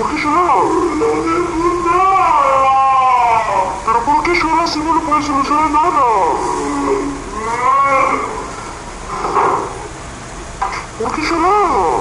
¿Por qué llorar? No dijo nada. ¿Pero por qué llorar si no le puedes solucionar nada? ¿Por qué llorar?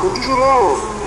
¿Por qué llorar?